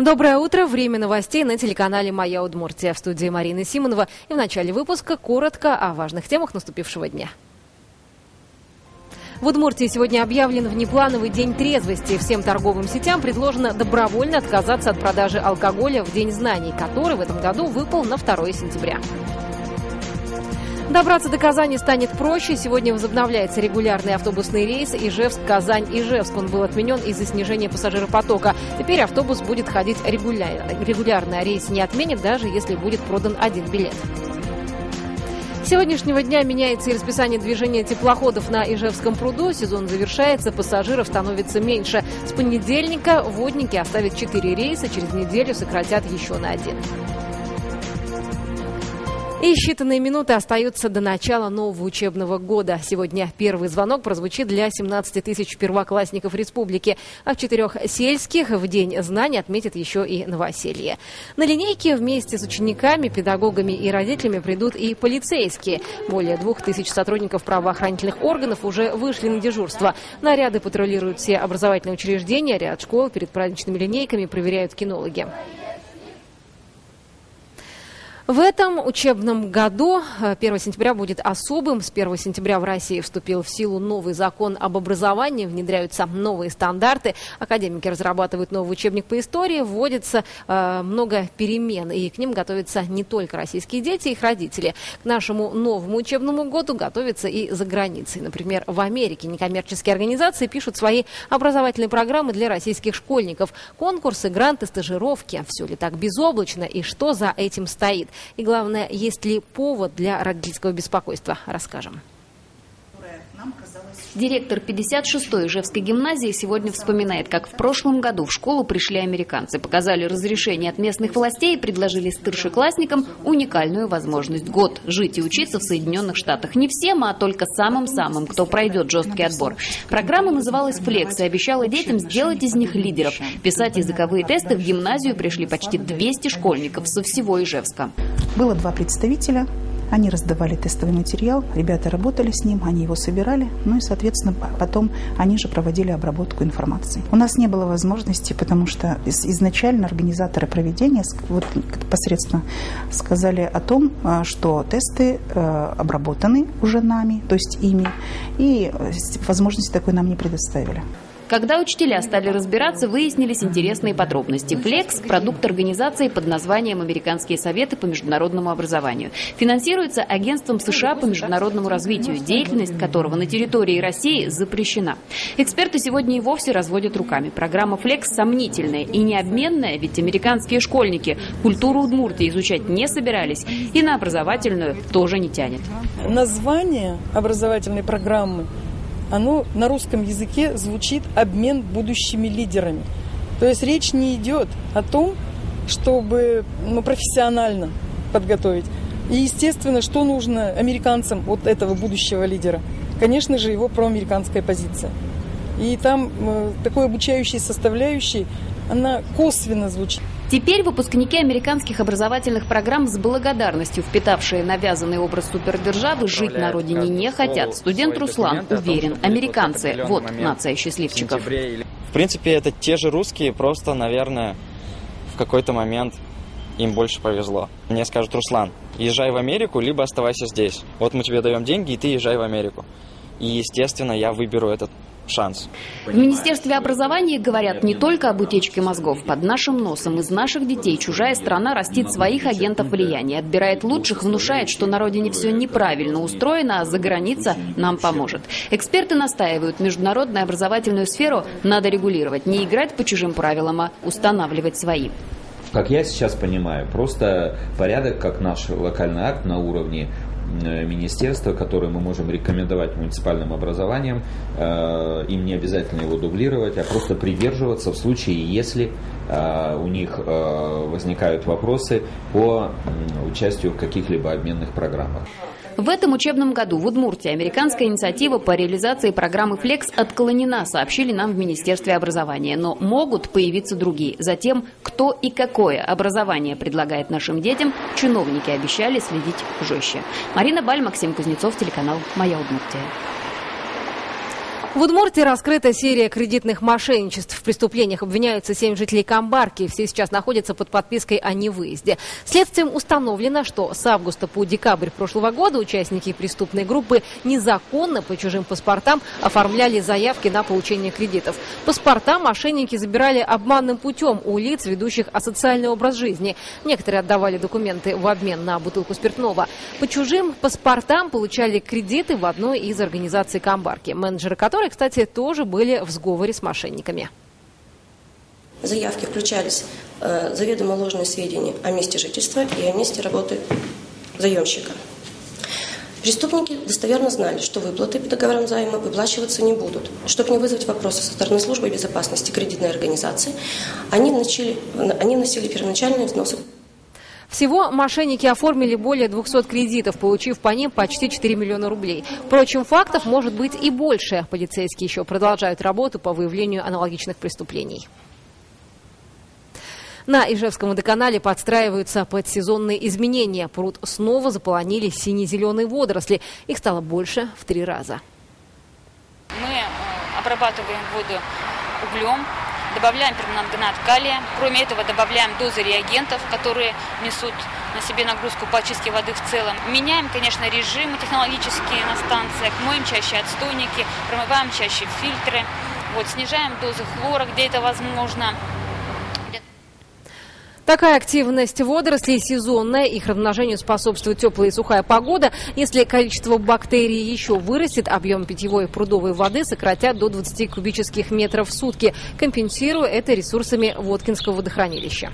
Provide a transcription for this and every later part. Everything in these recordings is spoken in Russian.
Доброе утро. Время новостей на телеканале «Моя Удмуртия». В студии Марина Симонова. И в начале выпуска коротко о важных темах наступившего дня. В Удмуртии сегодня объявлен внеплановый день трезвости. Всем торговым сетям предложено добровольно отказаться от продажи алкоголя в День знаний, который в этом году выпал на 2 сентября. Добраться до Казани станет проще. Сегодня возобновляется регулярный автобусный рейс Ижевск-Казань-Ижевск. Он был отменен из-за снижения пассажиропотока. Теперь автобус будет ходить регулярно. Регулярно рейс не отменит, даже если будет продан один билет. С сегодняшнего дня меняется и расписание движения теплоходов на Ижевском пруду. Сезон завершается, пассажиров становится меньше. С понедельника водники оставят 4 рейса, через неделю сократят еще на один. И считанные минуты остаются до начала нового учебного года. Сегодня первый звонок прозвучит для 17 тысяч первоклассников республики. А в четырех сельских в День знаний отметят еще и новоселье. На линейке вместе с учениками, педагогами и родителями придут и полицейские. Более двух тысяч сотрудников правоохранительных органов уже вышли на дежурство. Наряды патрулируют все образовательные учреждения, ряд школ перед праздничными линейками проверяют кинологи. В этом учебном году 1 э, сентября будет особым. С 1 сентября в России вступил в силу новый закон об образовании, внедряются новые стандарты. Академики разрабатывают новый учебник по истории, вводится э, много перемен, и к ним готовятся не только российские дети, их родители. К нашему новому учебному году готовятся и за границей. Например, в Америке некоммерческие организации пишут свои образовательные программы для российских школьников. Конкурсы, гранты, стажировки. Все ли так безоблачно и что за этим стоит? И главное, есть ли повод для родительского беспокойства, расскажем. Директор 56-й Ижевской гимназии сегодня вспоминает, как в прошлом году в школу пришли американцы, показали разрешение от местных властей и предложили старшеклассникам уникальную возможность год жить и учиться в Соединенных Штатах. Не всем, а только самым-самым, кто пройдет жесткий отбор. Программа называлась «Флекс» и обещала детям сделать из них лидеров. Писать языковые тесты в гимназию пришли почти 200 школьников со всего Ижевска. Было два представителя они раздавали тестовый материал, ребята работали с ним, они его собирали, ну и, соответственно, потом они же проводили обработку информации. У нас не было возможности, потому что изначально организаторы проведения вот посредственно сказали о том, а, что тесты э, обработаны уже нами, то есть ими, и э, возможности такой нам не предоставили. Когда учителя стали разбираться, выяснились интересные подробности. Флекс – продукт организации под названием «Американские советы по международному образованию». Финансируется агентством США по международному развитию, деятельность которого на территории России запрещена. Эксперты сегодня и вовсе разводят руками. Программа «Флекс» сомнительная и необменная, ведь американские школьники культуру Удмуртии изучать не собирались и на образовательную тоже не тянет. Название образовательной программы оно на русском языке звучит обмен будущими лидерами. То есть речь не идет о том, чтобы ну, профессионально подготовить. И, естественно, что нужно американцам от этого будущего лидера? Конечно же, его проамериканская позиция. И там э, такой обучающей составляющей, она косвенно звучит. Теперь выпускники американских образовательных программ с благодарностью впитавшие навязанный образ супердержавы жить на родине не хотят. Студент Руслан уверен, американцы – вот нация счастливчиков. В принципе, это те же русские, просто, наверное, в какой-то момент им больше повезло. Мне скажут, Руслан, езжай в Америку, либо оставайся здесь. Вот мы тебе даем деньги, и ты езжай в Америку. И, естественно, я выберу этот шанс. В Министерстве образования говорят не только об утечке мозгов. Под нашим носом из наших детей чужая страна растит своих агентов влияния, отбирает лучших, внушает, что на родине все неправильно устроено, а за граница нам поможет. Эксперты настаивают, международную образовательную сферу надо регулировать, не играть по чужим правилам, а устанавливать свои. Как я сейчас понимаю, просто порядок, как наш локальный акт на уровне министерства, которые мы можем рекомендовать муниципальным образованиям, э, им не обязательно его дублировать, а просто придерживаться в случае, если э, у них возникают вопросы по участию в каких-либо обменных программах. В этом учебном году в Удмуртии американская инициатива по реализации программы «Флекс» отклонена, сообщили нам в Министерстве образования. Но могут появиться другие. Затем, кто и какое образование предлагает нашим детям, чиновники обещали следить жестче. Марина Баль, Максим Кузнецов, телеканал «Моя Удмуртия». В Удмуртии раскрыта серия кредитных мошенничеств. В преступлениях обвиняются семь жителей Камбарки. Все сейчас находятся под подпиской о невыезде. Следствием установлено, что с августа по декабрь прошлого года участники преступной группы незаконно по чужим паспортам оформляли заявки на получение кредитов. Паспорта мошенники забирали обманным путем у лиц, ведущих асоциальный образ жизни. Некоторые отдавали документы в обмен на бутылку спиртного. По чужим паспортам получали кредиты в одной из организаций Камбарки, менеджеры которых которые, кстати, тоже были в сговоре с мошенниками. Заявки включались э, заведомо ложные сведения о месте жительства и о месте работы заемщика. Преступники достоверно знали, что выплаты по договорам займа выплачиваться не будут. Чтобы не вызвать вопросы со стороны службы безопасности кредитной организации, они, начали, они вносили первоначальные взносы всего мошенники оформили более 200 кредитов, получив по ним почти 4 миллиона рублей. Впрочем, фактов может быть и больше. Полицейские еще продолжают работу по выявлению аналогичных преступлений. На Ижевском водоканале подстраиваются под сезонные изменения. Пруд снова заполонили сине-зеленые водоросли. Их стало больше в три раза. Мы э, обрабатываем воду углем, добавляем перманганат калия. Кроме этого добавляем дозы реагентов, которые несут на себе нагрузку по очистке воды в целом. Меняем, конечно, режимы технологические на станциях, моем чаще отстойники, промываем чаще фильтры, вот, снижаем дозы хлора, где это возможно. Такая активность водорослей сезонная. Их размножению способствует теплая и сухая погода. Если количество бактерий еще вырастет, объем питьевой и прудовой воды сократят до 20 кубических метров в сутки, компенсируя это ресурсами Воткинского водохранилища.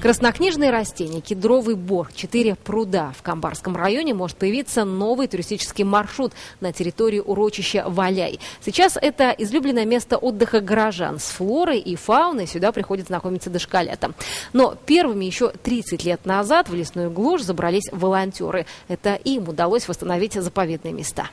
Краснокнижные растения, кедровый бор, четыре пруда. В Камбарском районе может появиться новый туристический маршрут на территории урочища Валяй. Сейчас это излюбленное место отдыха горожан. С флорой и фауной сюда приходят знакомиться дошколята. Но первыми еще 30 лет назад в лесную глушь забрались волонтеры. Это им удалось восстановить заповедные места.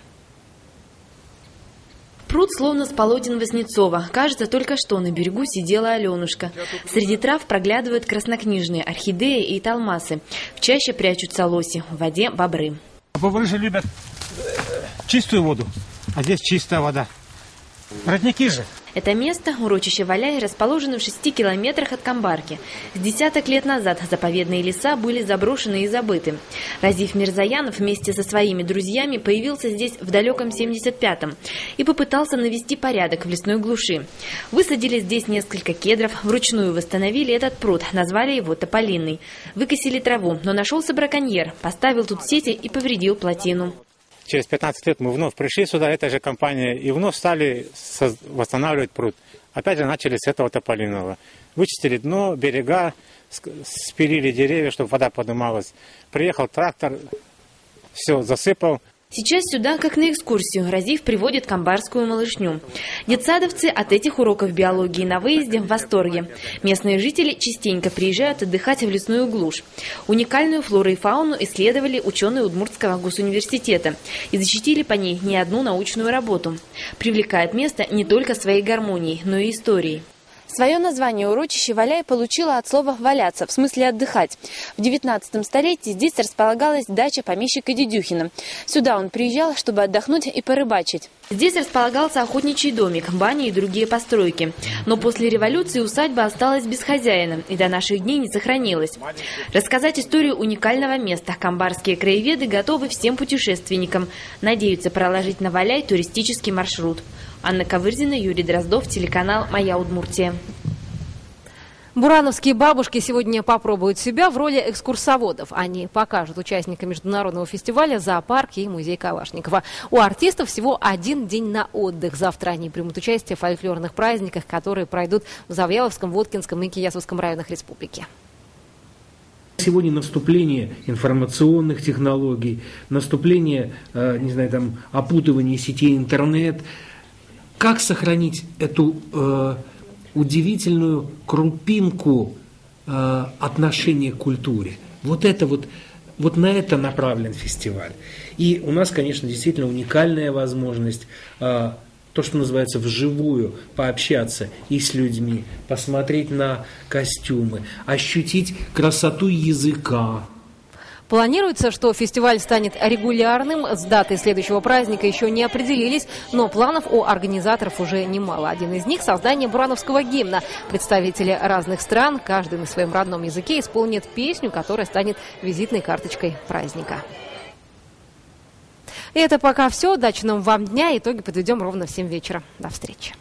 Пруд словно с полотен Воснецова. Кажется, только что на берегу сидела Аленушка. Среди трав проглядывают краснокнижные орхидеи и талмасы. В чаще прячутся лоси, в воде бобры. Бобры же любят чистую воду, а здесь чистая вода. Родники же. Это место, урочище Валяй, расположено в шести километрах от Камбарки. С десяток лет назад заповедные леса были заброшены и забыты. Разив Мирзаянов вместе со своими друзьями появился здесь в далеком 75-м и попытался навести порядок в лесной глуши. Высадили здесь несколько кедров, вручную восстановили этот пруд, назвали его Тополинный. Выкосили траву, но нашелся браконьер, поставил тут сети и повредил плотину. Через 15 лет мы вновь пришли сюда, эта же компания, и вновь стали восстанавливать пруд. Опять же начали с этого тополиного. Вычистили дно, берега, спилили деревья, чтобы вода поднималась. Приехал трактор, все засыпал. Сейчас сюда, как на экскурсию, Разив приводит камбарскую малышню. Детсадовцы от этих уроков биологии на выезде в восторге. Местные жители частенько приезжают отдыхать в лесную глушь. Уникальную флору и фауну исследовали ученые Удмуртского госуниверситета и защитили по ней не одну научную работу. Привлекает место не только своей гармонией, но и историей. Свое название урочище Валяй получило от слова «валяться», в смысле «отдыхать». В 19 столетии здесь располагалась дача помещика Дедюхина. Сюда он приезжал, чтобы отдохнуть и порыбачить. Здесь располагался охотничий домик, баня и другие постройки. Но после революции усадьба осталась без хозяина и до наших дней не сохранилась. Рассказать историю уникального места камбарские краеведы готовы всем путешественникам. Надеются проложить на Валяй туристический маршрут. Анна Ковырзина, Юрий Дроздов, телеканал «Моя Удмуртия». Бурановские бабушки сегодня попробуют себя в роли экскурсоводов. Они покажут участникам международного фестиваля зоопарк и музей Калашникова. У артистов всего один день на отдых. Завтра они примут участие в фольклорных праздниках, которые пройдут в Завьяловском, Воткинском и Киясовском районах республики. Сегодня наступление информационных технологий, наступление, э, не знаю, там, опутывания сетей интернет – как сохранить эту э, удивительную крупинку э, отношения к культуре? Вот это вот, вот на это направлен фестиваль. И у нас, конечно, действительно уникальная возможность э, то, что называется вживую, пообщаться и с людьми, посмотреть на костюмы, ощутить красоту языка, Планируется, что фестиваль станет регулярным. С датой следующего праздника еще не определились, но планов у организаторов уже немало. Один из них – создание бурановского гимна. Представители разных стран, каждый на своем родном языке, исполнит песню, которая станет визитной карточкой праздника. И это пока все. Удачного вам дня. Итоги подведем ровно в 7 вечера. До встречи.